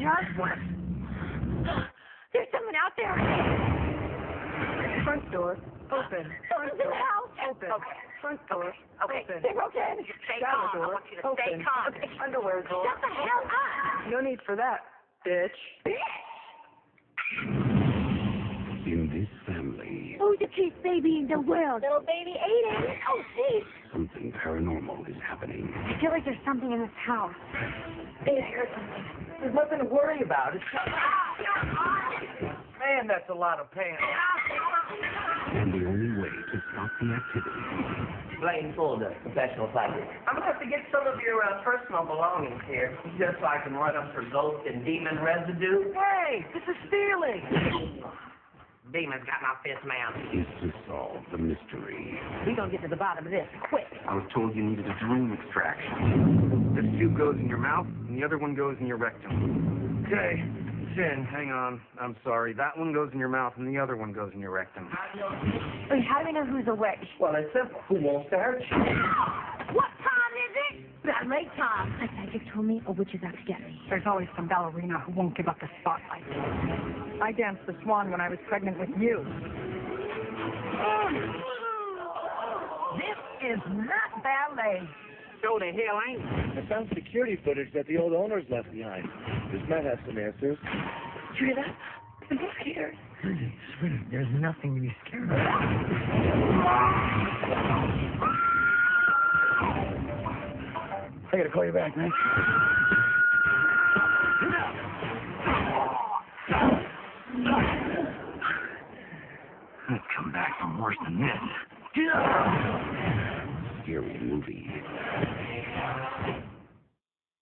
huh? What? There's someone out there. Front door. Open. Someone's in the house. Open. Okay. Front door. Okay. Open. They broke in. Stay Shower calm. I door. want you to stay Open. calm. Underwear door. Shut the hell up. No need for that, bitch. In this family, Who's the cutest baby in the world? Little baby Aiden. Oh, jeez. something paranormal is happening. I feel like there's something in this house. Babe, I heard something. There's nothing to worry about. It's Man, that's a lot of pain. And the only way to stop the activity Blaine Fuller, professional psychic. I'm gonna have to get some of your uh, personal belongings here, just so I can run them for ghost and demon residue. Hey, this is stealing. Demon's got my fist man. is to solve the mystery. We gonna get to the bottom of this quick. I was told you needed a dream extraction. This tube goes in your mouth, and the other one goes in your rectum. Okay, Jen, hang on. I'm sorry. That one goes in your mouth, and the other one goes in your rectum. Wait, how do we know who's awake? Well, it's simple. Who wants to hurt you? What time is it? About late time. My psychic told me a witch is out to get me. There's always some ballerina who won't give up the spotlight. I danced the swan when I was pregnant with you. This is not ballet. Go to hell, ain't it? I found security footage that the old owners left behind. This might have some answers. You hear that? I'm scared. Sweetie, there's nothing to be scared of. I gotta call you back, man. I've come back from worse than this. Scary movie.